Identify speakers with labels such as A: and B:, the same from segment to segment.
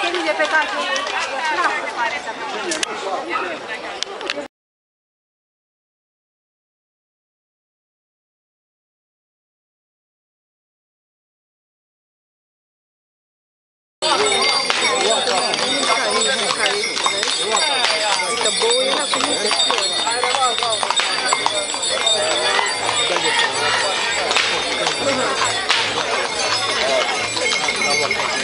A: toate mine pe care o trasă
B: pare să
C: Thank you.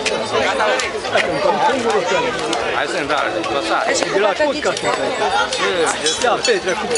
A: 还剩啥？你给我炸，是给我扣个蒜。是，就这配这扣个